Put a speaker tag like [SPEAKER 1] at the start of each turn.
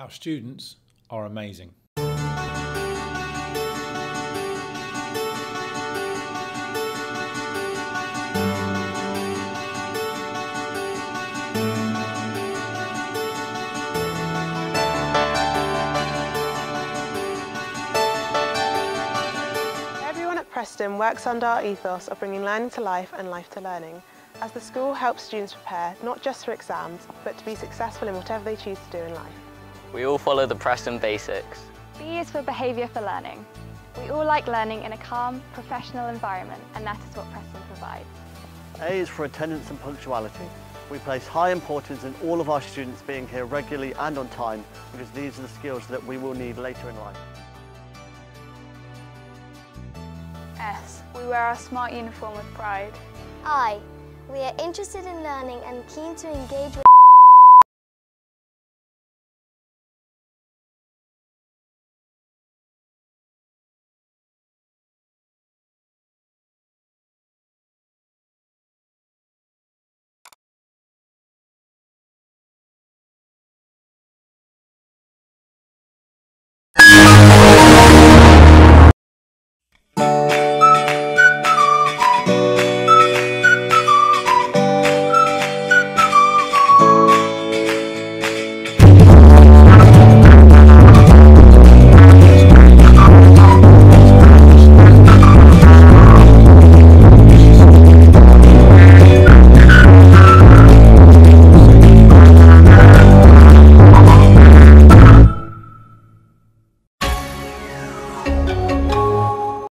[SPEAKER 1] Our students are amazing.
[SPEAKER 2] Everyone at Preston works under our ethos of bringing learning to life and life to learning, as the school helps students prepare not just for exams, but to be successful in whatever they choose to do in life.
[SPEAKER 3] We all follow the Preston basics.
[SPEAKER 4] B is for behaviour for learning. We all like learning in a calm, professional environment, and that is what Preston provides.
[SPEAKER 5] A is for attendance and punctuality. We place high importance in all of our students being here regularly and on time because these are the skills that we will need later in life.
[SPEAKER 4] S. We wear our smart uniform with pride.
[SPEAKER 6] I. We are interested in learning and keen to engage with